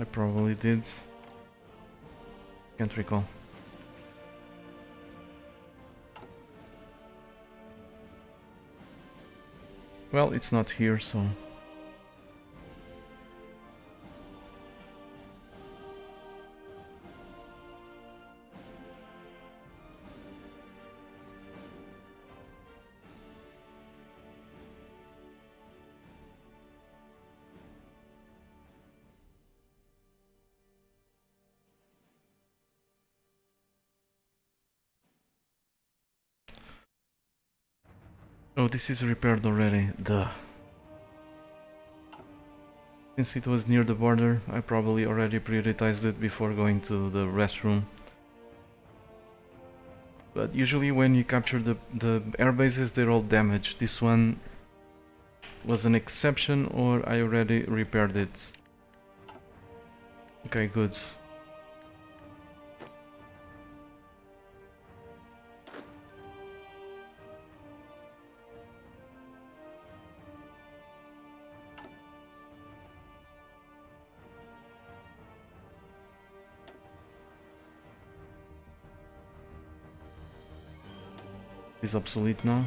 I probably did. Can't recall. Well, it's not here, so... this is repaired already. Duh. Since it was near the border, I probably already prioritized it before going to the restroom. But usually when you capture the, the air bases, they're all damaged. This one was an exception or I already repaired it. Okay, good. Is obsolete now.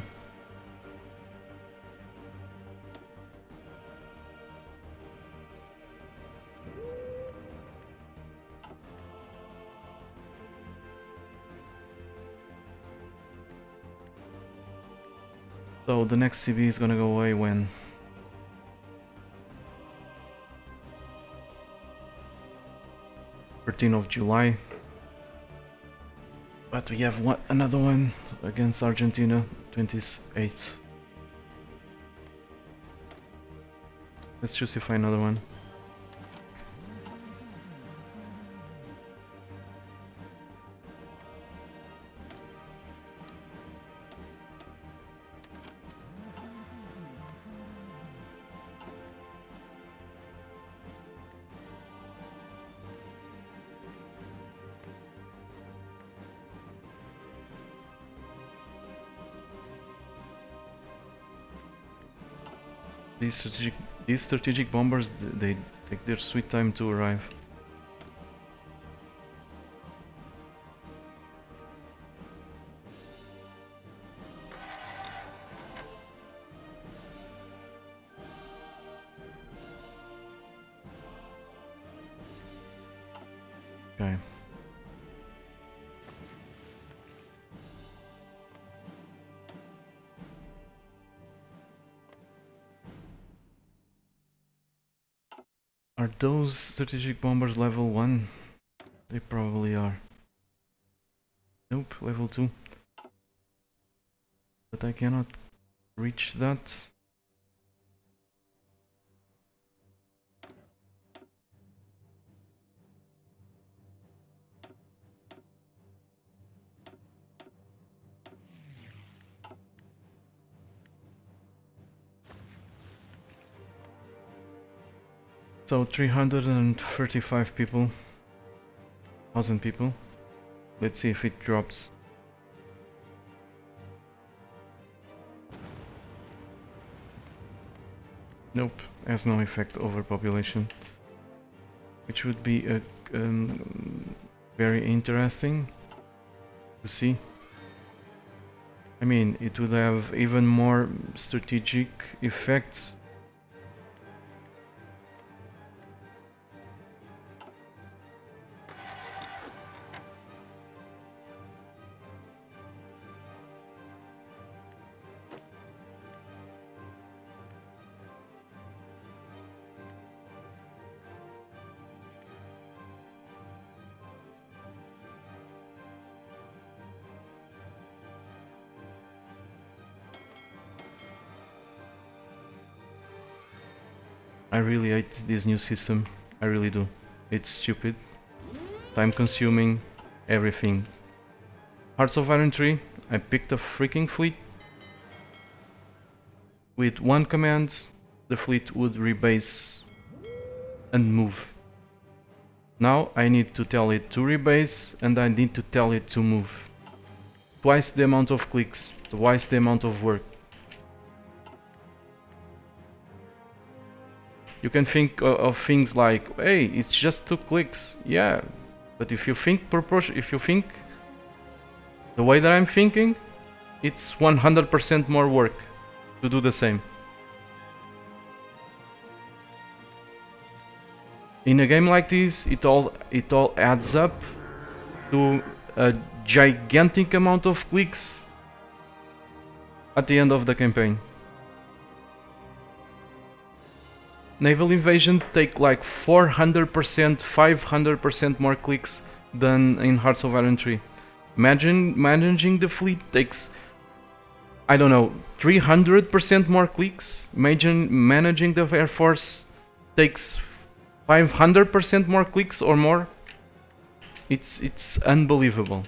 So the next CB is gonna go away when? Thirteenth of July. But we have one, another one against Argentina, 28th. Let's just find another one. These strategic, these strategic bombers, they take their sweet time to arrive. Okay. Are those strategic bombers level 1? They probably are. Nope, level 2. But I cannot reach that. So 335 people, thousand people. Let's see if it drops. Nope, has no effect over population. Which would be a, um, very interesting to see. I mean, it would have even more strategic effects this new system. I really do. It's stupid. Time consuming. Everything. Hearts of Iron 3. I picked a freaking fleet. With one command, the fleet would rebase and move. Now I need to tell it to rebase and I need to tell it to move. Twice the amount of clicks, twice the amount of work. You can think of, things like, hey, it's just two clicks. Yeah, but if you think proportion, if you think the way that I'm thinking, it's 100% more work to do the same. In a game like this, it all it all adds up to a gigantic amount of clicks at the end of the campaign. Naval invasions take like 400%, 500% more clicks than in Hearts of Iron 3. Imagine managing the fleet takes, I don't know, 300% more clicks. Imagine managing the Air Force takes 500% more clicks or more. It's, it's unbelievable.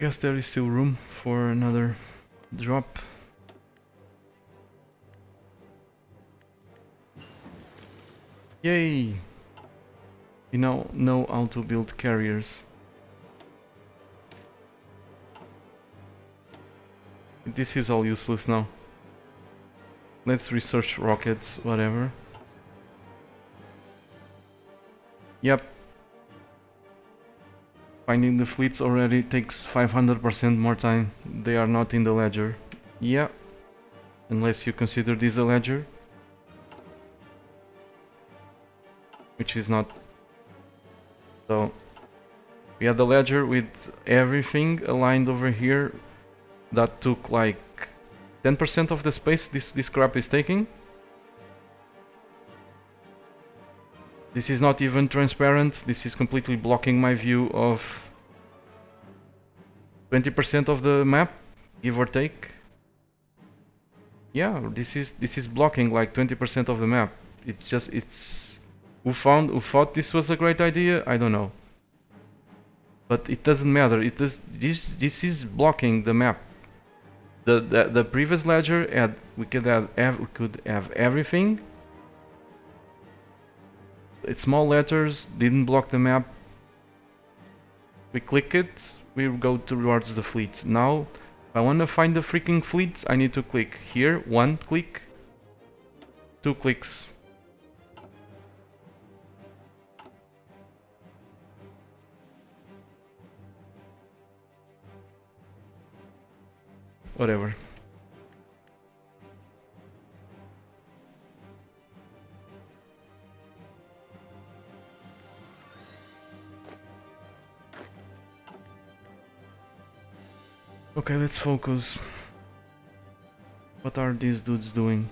Guess there is still room for another drop. Yay! We now know how to build carriers. This is all useless now. Let's research rockets, whatever. Yep, Finding the fleets already takes 500% more time. They are not in the ledger. Yeah. Unless you consider this a ledger. Which is not. So, we had the ledger with everything aligned over here. That took like 10% of the space this, this crap is taking. This is not even transparent, this is completely blocking my view of 20% of the map, give or take. Yeah, this is this is blocking like 20% of the map. It's just it's who found who thought this was a great idea? I don't know. But it doesn't matter. It does this this is blocking the map. The the, the previous ledger had we could have we could have everything it's small letters, didn't block the map. We click it, we go towards the fleet. Now, if I want to find the freaking fleet, I need to click here, one click, two clicks. Whatever. Okay, let's focus. What are these dudes doing?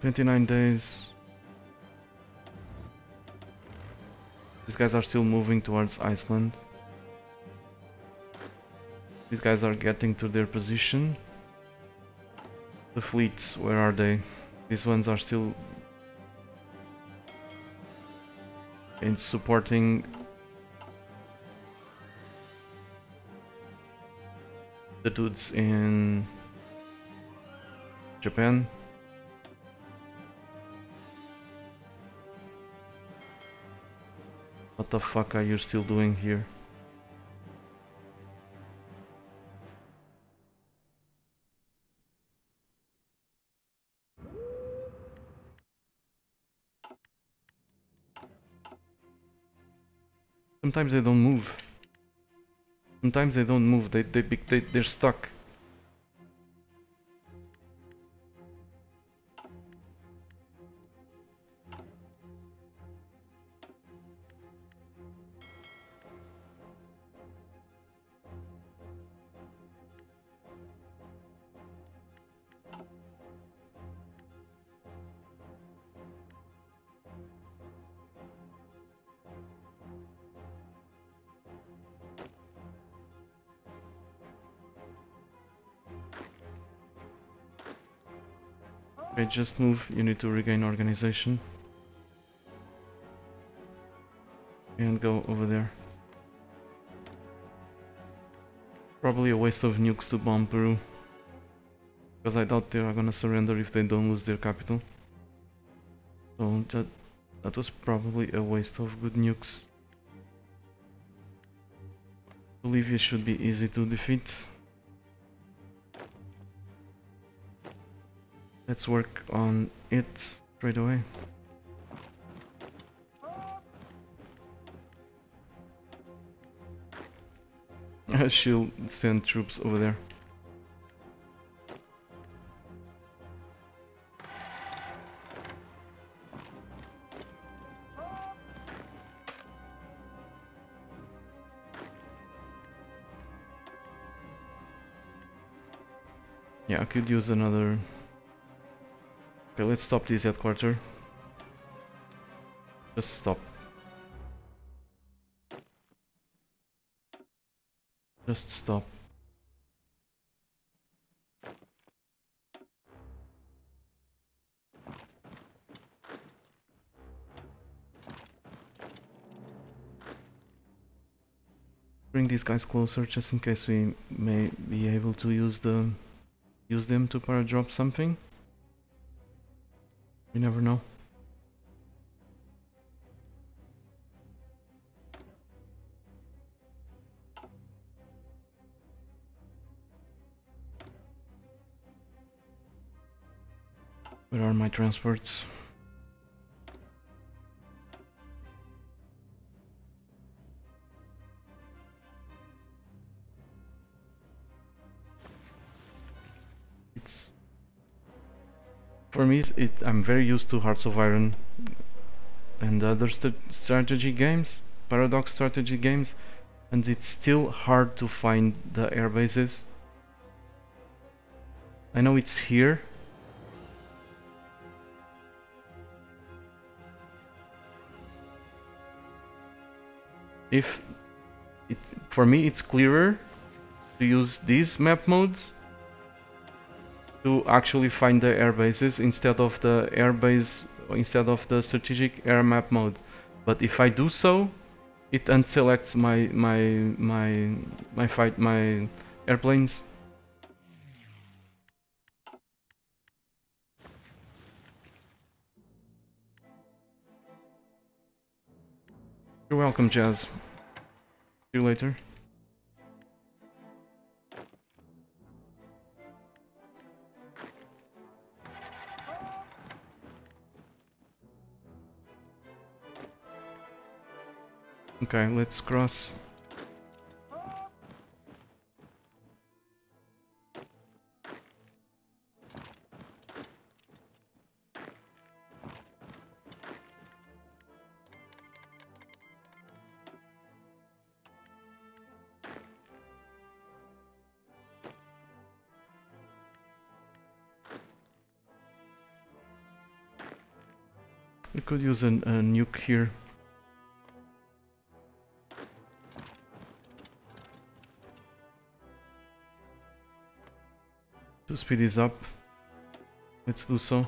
29 days. These guys are still moving towards Iceland. These guys are getting to their position. The fleets, where are they? These ones are still in supporting the dudes in Japan. What the fuck are you still doing here? Sometimes they don't move. Sometimes they don't move, they, they, they, they're stuck. Just move. You need to regain organization. And go over there. Probably a waste of nukes to bomb Peru. Because I doubt they are gonna surrender if they don't lose their capital. So that, that was probably a waste of good nukes. Bolivia should be easy to defeat. Let's work on it straight away. She'll send troops over there. Yeah, I could use another... Okay, let's stop this headquarter. Just stop. Just stop. Bring these guys closer just in case we may be able to use the use them to paradrop something. You never know. Where are my transports? For me. It I'm very used to Hearts of Iron and other st strategy games, Paradox strategy games, and it's still hard to find the air bases. I know it's here, if it for me it's clearer to use these map modes to actually find the air bases instead of the air base instead of the strategic air map mode but if I do so it unselects my my my my fight my airplanes You're welcome, Jazz. See you later. Okay, let's cross. We could use an, a nuke here. Speed this up. Let's do so.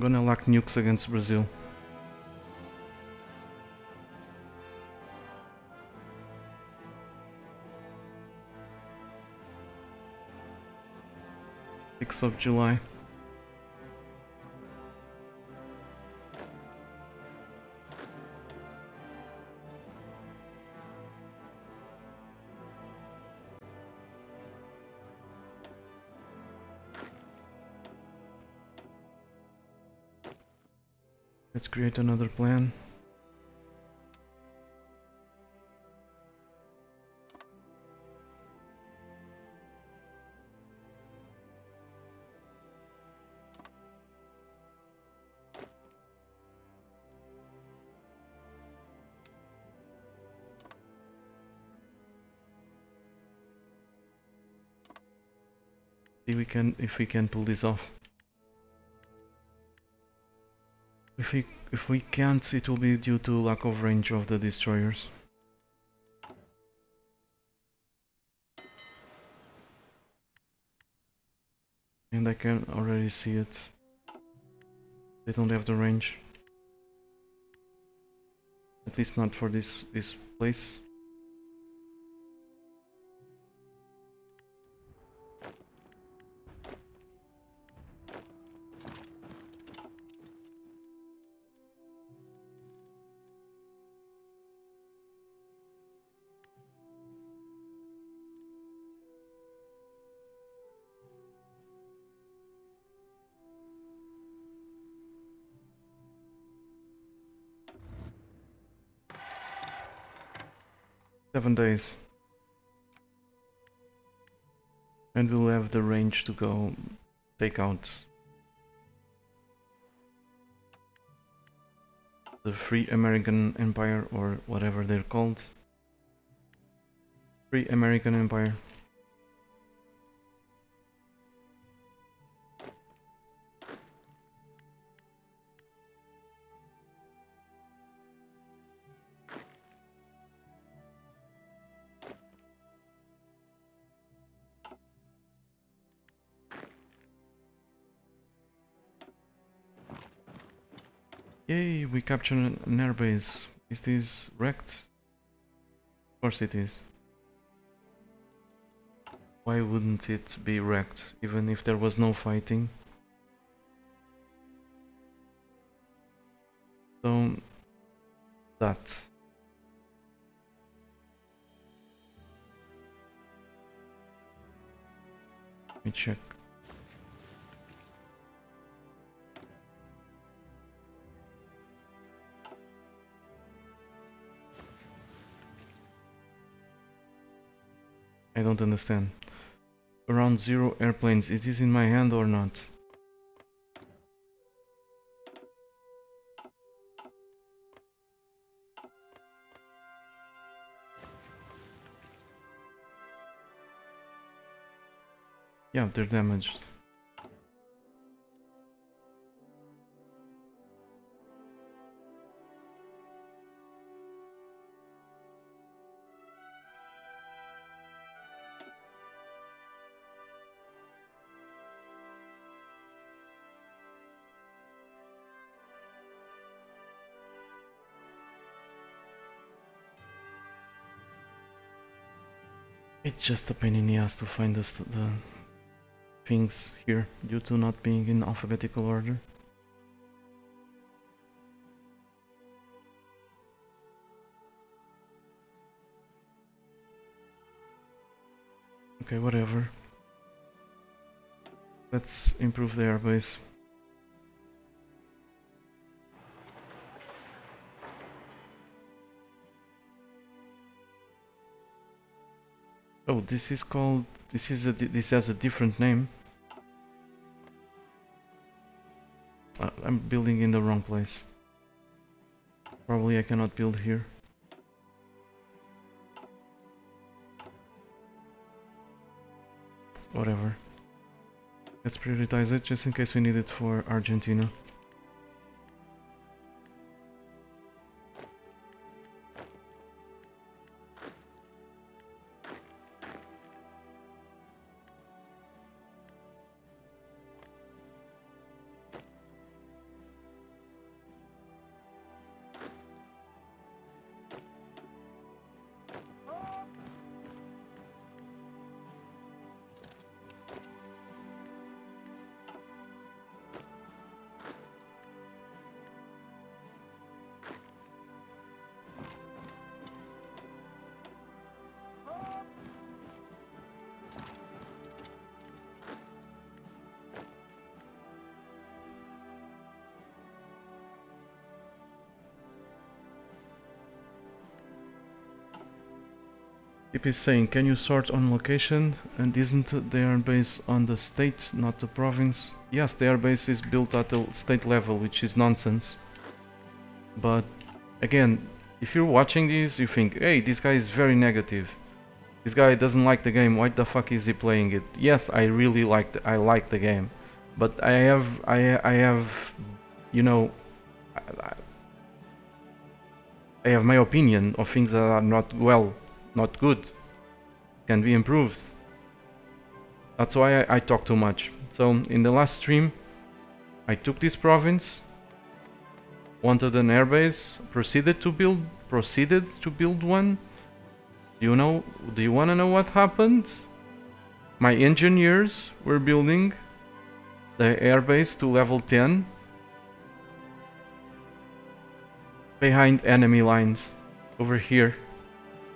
Gonna lock nukes against Brazil. Sixth of July. create another plan. See we can if we can pull this off. If we if we can't, it will be due to lack of range of the destroyers. And I can already see it. They don't have the range. At least not for this this place. Seven days. And we'll have the range to go take out the Free American Empire or whatever they're called. Free American Empire. Yay, we captured an airbase. Is this wrecked? Of course it is. Why wouldn't it be wrecked, even if there was no fighting? So, that. Let me check. I don't understand. Around zero airplanes. Is this in my hand or not? Yeah, they're damaged. It's just a pain in the ass to find the, the things here due to not being in alphabetical order. Okay, whatever. Let's improve the airbase. Oh, this is called. This is a. This has a different name. I'm building in the wrong place. Probably I cannot build here. Whatever. Let's prioritize it just in case we need it for Argentina. It is saying, can you sort on location? And isn't the airbase on the state, not the province? Yes, the airbase is built at the state level, which is nonsense. But, again, if you're watching this, you think, hey, this guy is very negative. This guy doesn't like the game. Why the fuck is he playing it? Yes, I really like the, I like the game, but I have I I have you know I, I have my opinion of things that are not well, not good, can be improved. That's why I, I talk too much. So in the last stream, I took this province, wanted an airbase, proceeded to build, proceeded to build one. Do you know? Do you want to know what happened? My engineers were building the airbase to level 10 behind enemy lines over here.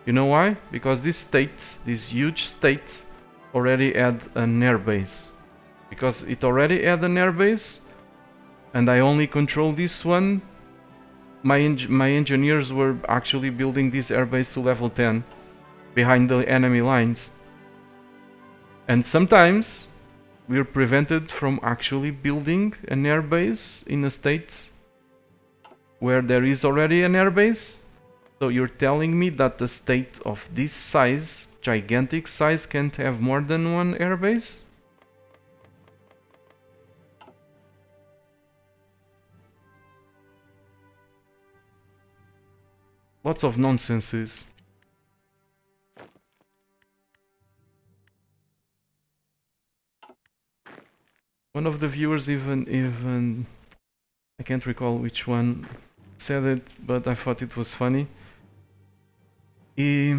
You know why? Because this state, this huge state, already had an airbase. Because it already had an airbase, and I only control this one, my, my engineers were actually building this airbase to level 10, behind the enemy lines. And sometimes, we're prevented from actually building an airbase in a state where there is already an airbase? So you're telling me that the state of this size, gigantic size, can't have more than one airbase? Lots of nonsenses. One of the viewers even even I can't recall which one said it, but I thought it was funny. He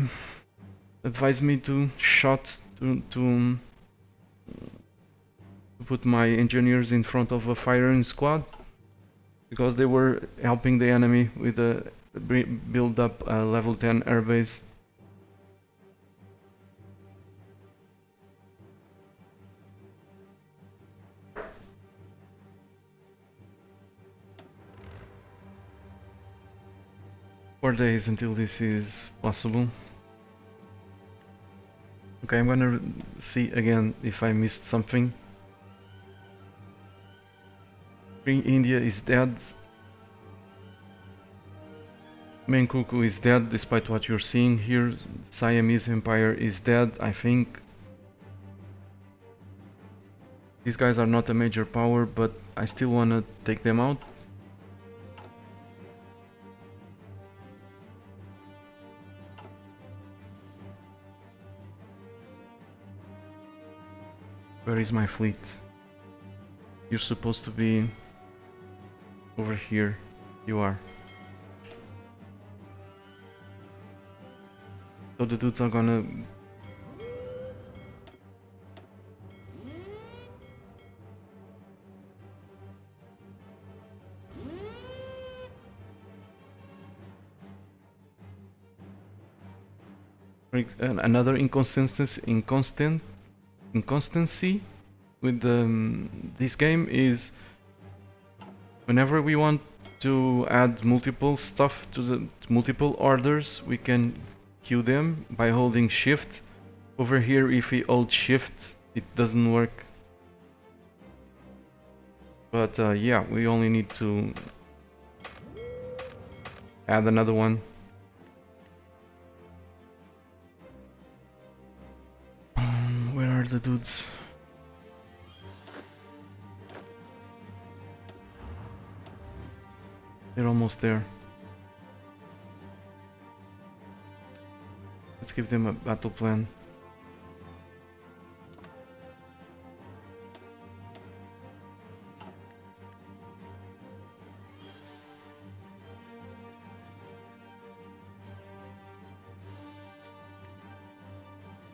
advised me to shot to to, put my engineers in front of a firing squad because they were helping the enemy with the build up a level 10 airbase. Four days until this is possible. Okay, I'm gonna see again if I missed something. India is dead. Manchukuo is dead despite what you're seeing here. Siamese Empire is dead, I think. These guys are not a major power, but I still wanna take them out. Where is my fleet? You're supposed to be over here. You are. So the dudes are gonna another inconsistency inconstant inconstancy with um, this game is whenever we want to add multiple stuff to the multiple orders we can queue them by holding shift. Over here if we hold shift it doesn't work. But uh, yeah we only need to add another one dudes. They're almost there. Let's give them a battle plan.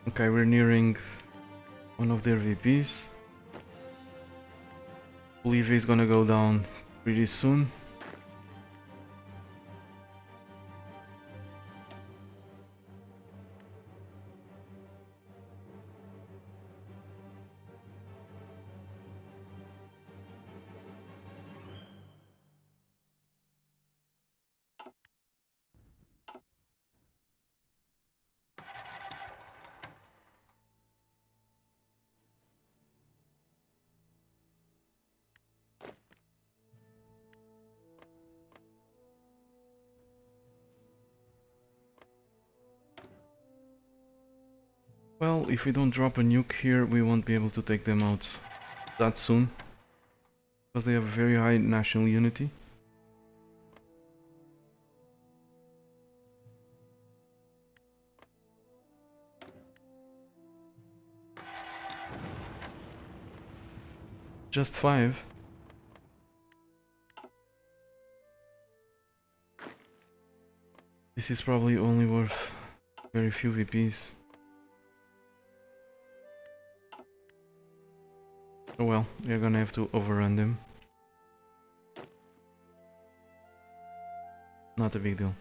Okay, we're nearing one of their VPs. believe he's gonna go down pretty soon. If we don't drop a nuke here, we won't be able to take them out that soon. Because they have very high national unity. Just five. This is probably only worth very few VPs. Oh well, we're gonna have to overrun them. Not a big deal.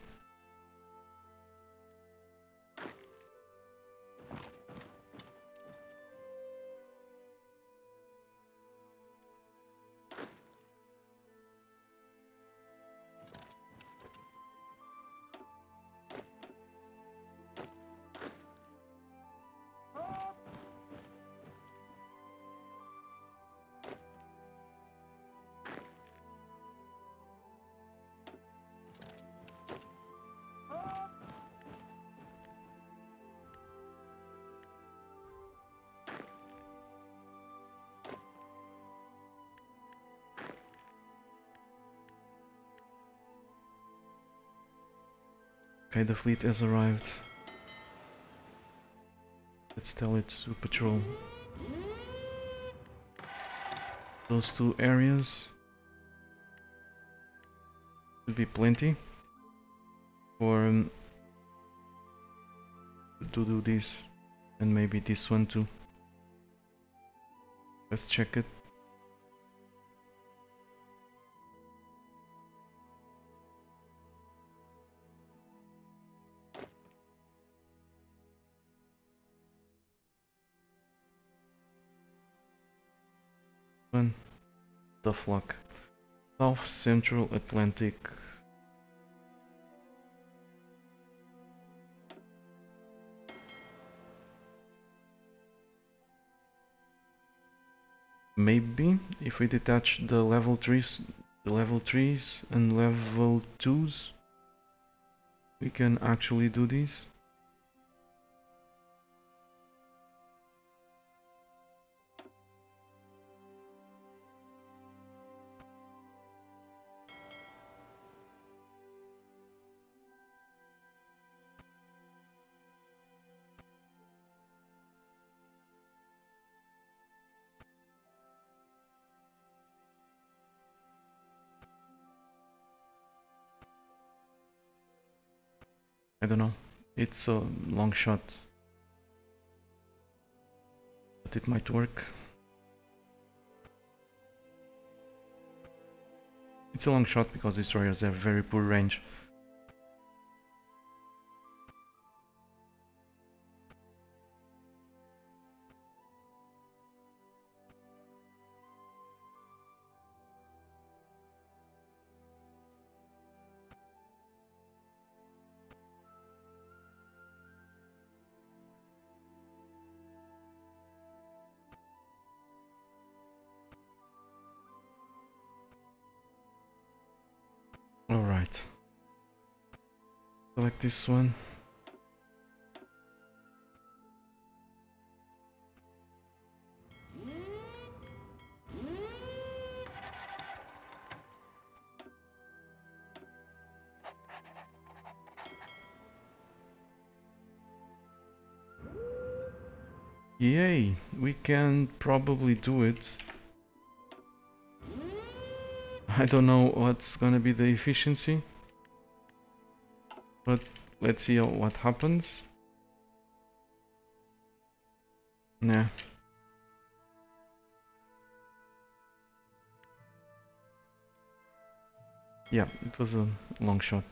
Okay, the fleet has arrived. Let's tell it to patrol those two areas. Should be plenty for um, to do this and maybe this one too. Let's check it. One, tough luck. South Central Atlantic. Maybe if we detach the level 3s, the level 3s and level 2s, we can actually do this. I don't know. It's a long shot. But it might work. It's a long shot because destroyers have very poor range. This one. Yay, we can probably do it. I don't know what's gonna be the efficiency, but let's see what happens. Nah. Yeah, it was a long shot.